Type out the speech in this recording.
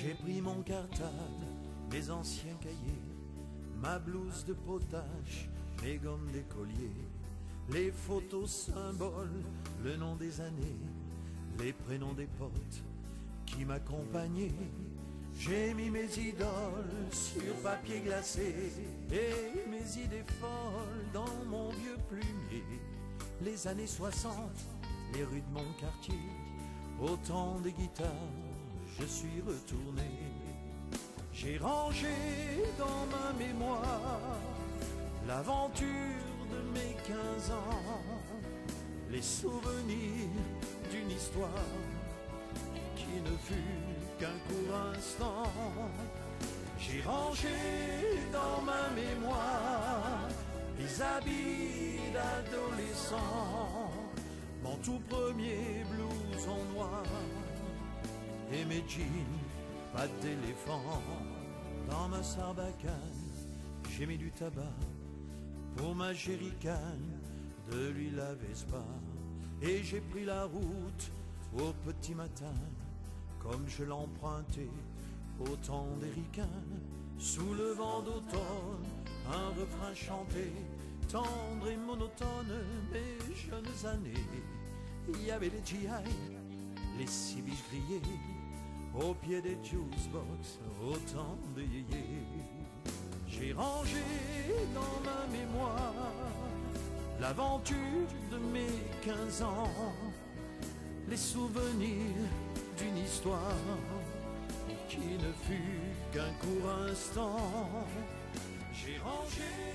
J'ai pris mon cartable, mes anciens cahiers, ma blouse de potache, mes gommes d'écolier, les photos symboles, le nom des années, les prénoms des potes qui m'accompagnaient. J'ai mis mes idoles sur papier glacé et mes idées folles dans mon vieux plumier. Les années 60, les rues de mon quartier, au temps des guitares, je suis retourné. J'ai rangé dans ma mémoire l'aventure de mes 15 ans, les souvenirs d'une histoire qui ne fut qu'un court instant. J'ai rangé dans ma mémoire les habits d'adolescent, mon tout premier blouson noir et mes jeans, pas d'éléphant. Dans ma sarbacane, j'ai mis du tabac pour ma jerrycane de l'huile à Vespa. Et j'ai pris la route au petit matin, comme je l'empruntais au temps des. Sous le vent d'automne, un refrain chanté, tendre et monotone, mes jeunes années. Il y avait les GI, les civis grillés, au pied des juice box, au temps des yéyés. J'ai rangé dans ma mémoire l'aventure de mes 15 ans, les souvenirs d'une histoire qui ne fut qu'un court instant. J'ai rangé